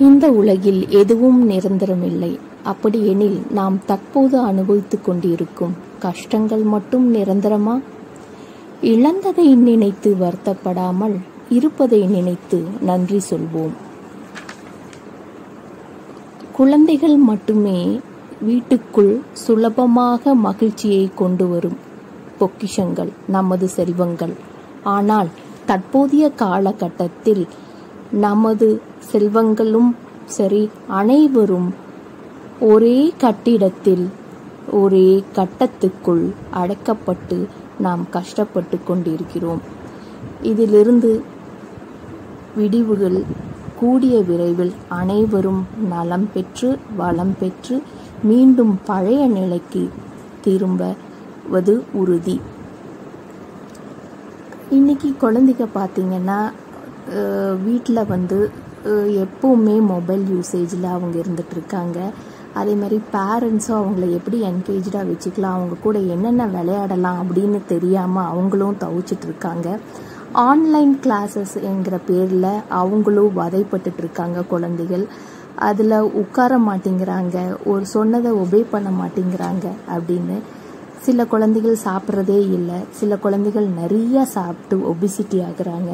இந்த உலகில் எதுவும் நிரந்தரமில்லை. அப்படியெனில் நாம் தற்போது அனுபவித்துக் கொண்டிருக்கும் கஷ்டங்கள் மட்டும் நிரந்தரமா? இழந்ததை நினைத்து வருத்தப்படாமல் இருப்பதை நினைத்து நன்றி சொல்வோம். குழந்தைகள் மட்டுமே வீட்டுக்குள் சுலபமாக மகிழ்ச்சியை கொண்டு வரும் பொக்கிஷங்கள் நமது செல்வங்கள். ஆனால் தற்போதைய காலகட்டத்தில் நமது செல்வங்களும் சரி அனைவரும் ஒரே கட்டிடத்தில் ஒரே கட்டத்துக்குள் அடைக்கப்பட்டு நாம் கஷ்டப்பட்டு கொண்டிருக்கிறோம். இதிலிருந்து விடிவுகள் கூடிய விரைவில் அனைவரும் நலம் பெற்று வளம் பெற்று மீண்டும் பழைய நிலைக்கு திரும்பவது உறுதி. இன்னைக்கு குழந்தைங்க பார்த்தீங்கன்னா வீட்டில் வந்து எப்போவுமே மொபைல் யூசேஜில் அவங்க இருந்துகிட்ருக்காங்க அதே மாதிரி பேரண்ட்ஸும் அவங்கள எப்படி என்கேஜாக வச்சுக்கலாம்? அவங்க கூட என்னென்ன விளையாடலாம் அப்படின்னு தெரியாமல் அவங்களும் தவிச்சிட்டு இருக்காங்க. ஆன்லைன் கிளாஸஸ் என்கிற பேரில் அவங்களும் வதைப்பட்டுட்ருக்காங்க குழந்தைகள். அதில் உட்கார மாட்டேங்கிறாங்க. ஒரு சொன்னதை ஒபே பண்ண மாட்டேங்கிறாங்க அப்படின்னு. சில குழந்தைகள் சாப்பிட்றதே இல்லை. சில குழந்தைகள் நிறைய சாப்பிட்டு ஒபிசிட்டி ஆகுறாங்க.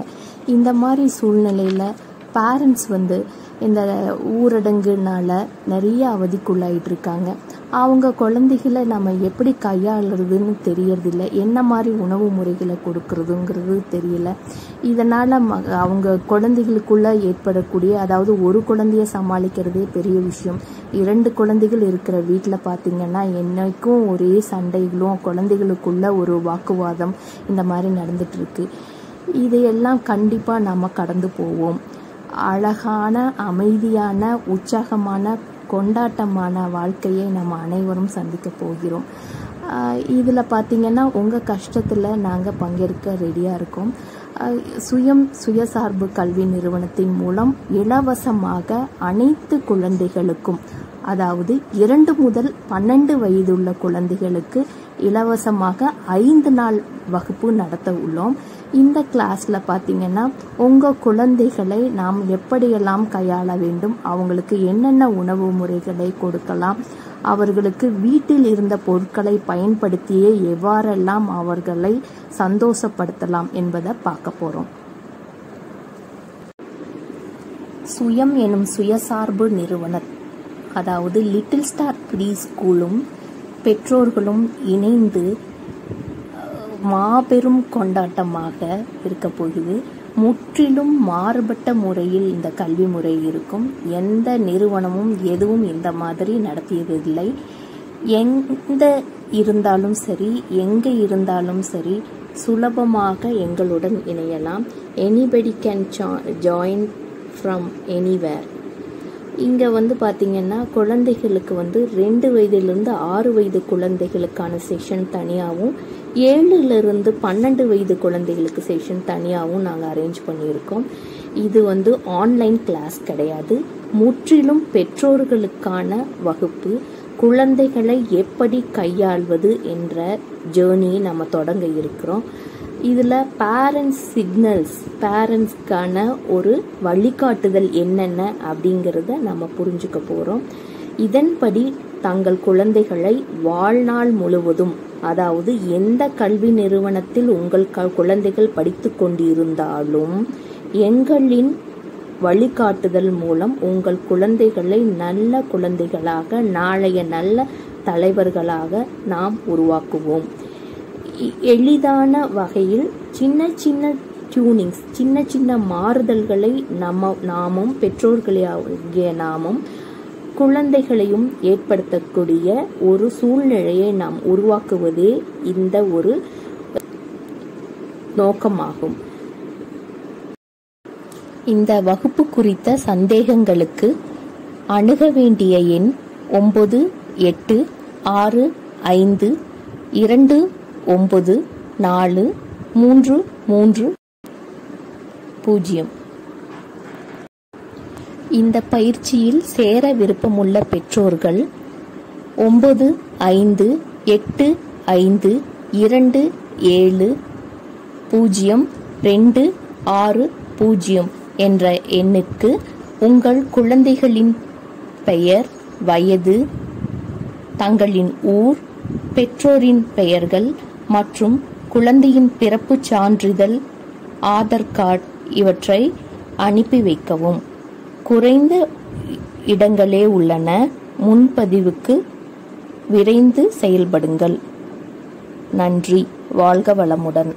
இந்த மாதிரி சூழ்நிலையில் பேரண்ட்ஸ் வந்து இந்த ஊரடங்குனால நிறைய அவதிக்குள்ளாயிட்டு இருக்காங்க அவங்க குழந்தைகளை நம்ம எப்படி கையாளுறதுன்னு தெரியறதில்ல. என்ன மாதிரி உணவு முறைகளை கொடுக்கறதுங்கிறது தெரியல. இதனால் ம அவங்க குழந்தைகளுக்குள்ளே ஏற்படக்கூடிய அதாவது ஒரு குழந்தைய சமாளிக்கிறதே பெரிய விஷயம். இரண்டு குழந்தைகள் இருக்கிற வீட்டில் பார்த்தீங்கன்னா என்னைக்கும் ஒரே சண்டைகளும் குழந்தைகளுக்குள்ள ஒரு வாக்குவாதம் இந்த மாதிரி நடந்துகிட்ருக்கு இதையெல்லாம் கண்டிப்பாக நம்ம கடந்து போவோம். அழகான அமைதியான உற்சாகமான கொண்டாட்டமான வாழ்க்கையை நம்ம அனைவரும் சந்திக்க போகிறோம். இதில் பார்த்திங்கன்னா உங்கள் கஷ்டத்தில் நாங்கள் பங்கேற்க ரெடியாக இருக்கோம். சுயம் சுயசார்பு கல்வி நிறுவனத்தின் மூலம் இலவசமாக அனைத்து குழந்தைகளுக்கும் அதாவது இரண்டு முதல் பன்னெண்டு வயதுள்ள குழந்தைகளுக்கு இலவசமாக ஐந்து நாள் வகுப்பு நடத்த உள்ளோம். இந்த கிளாஸில் பார்த்தீங்கன்னா உங்கள் குழந்தைகளை நாம் எப்படியெல்லாம் கையாள வேண்டும் அவங்களுக்கு என்னென்ன உணவு முறைகளை கொடுக்கலாம் அவர்களுக்கு வீட்டில் இருந்த பொருட்களை பயன்படுத்தியே எவ்வாறெல்லாம் அவர்களை சந்தோஷப்படுத்தலாம் என்பதை பார்க்க போகிறோம் சுயம் எனும் சுயசார்பு நிறுவனர் அதாவது லிட்டில் ஸ்டார் ப்ரீ ஸ்கூலும் பெற்றோர்களும் இணைந்து மாபெரும் கொண்டாட்டமாக இருக்க போகுது. முற்றிலும் மாறுபட்ட முறையில் இந்த கல்வி முறை இருக்கும். எந்த நிறுவனமும் எதுவும் இந்த மாதிரி நடத்தியதில்லை. எந்த இருந்தாலும் சரி எங்கே இருந்தாலும் சரி சுலபமாக எங்களுடன் இணையலாம். Anybody can join from anywhere இங்கே வந்து பார்த்திங்கன்னா குழந்தைகளுக்கு வந்து ரெண்டு வயதிலிருந்து ஆறு வயது குழந்தைகளுக்கான செஷன் தனியாகவும் ஏழுலேருந்து பன்னெண்டு வயது குழந்தைகளுக்கு செஷன் தனியாகவும் நாங்கள் அரேஞ்ச் பண்ணியிருக்கோம். இது வந்து ஆன்லைன் கிளாஸ் கிடையாது. முற்றிலும் பெற்றோர்களுக்கான வகுப்பு. குழந்தைகளை எப்படி கையாள்வது என்ற ஜேர்னியை நம்ம தொடங்க இருக்கிறோம். இதில் பேரண்ட்ஸ் சிக்னல்ஸ் பேரண்ட்ஸ்க்கான ஒரு வழிகாட்டுதல் என்னென்ன அப்படிங்கிறத நம்ம புரிஞ்சுக்க போகிறோம் இதன்படி தங்கள் குழந்தைகளை வாழ்நாள் முழுவதும் அதாவது எந்த கல்வி நிறுவனத்தில் உங்கள் க குழந்தைகள் படித்து கொண்டிருந்தாலும் எங்களின் வழிகாட்டுதல் மூலம் உங்கள் குழந்தைகளை நல்ல குழந்தைகளாக நாளைய நல்ல தலைவர்களாக நாம் உருவாக்குவோம். எளிதான வகையில் சின்ன சின்ன டியூனிங்ஸ் சின்ன சின்ன மாறுதல்களை நம்ம நாமும் பெற்றோர்களாகிய நாமும் குழந்தைகளையும் ஏற்படுத்தக்கூடிய ஒரு சூழ்நிலையை நாம் உருவாக்குவதே இந்த ஒரு நோக்கமாகும். இந்த வகுப்பு குறித்த சந்தேகங்களுக்கு அணுக வேண்டிய எண் ஒன்பது எட்டு ஆறு ஐந்து இரண்டு ஒன்பது நாலு மூன்று மூன்று பூஜ்ஜியம். இந்த பயிற்சியில் சேர விருப்பமுள்ள பெற்றோர்கள் ஒன்பது ஐந்து எட்டு ஐந்து இரண்டு ஏழு பூஜ்ஜியம் ரெண்டு ஆறு பூஜ்ஜியம் என்ற எண்ணுக்கு உங்கள் குழந்தைகளின் பெயர் வயது தங்களின் ஊர் பெற்றோரின் பெயர்கள் மற்றும் குழந்தையின் பிறப்புச் சான்றிதழ் ஆதார் கார்டு இவற்றை அனுப்பி வைக்கவும். குறைந்த இடங்களே உள்ளன. முன்பதிவுக்கு விரைந்து செயல்படுங்கள். நன்றி. வாழ்க வளமுடன்.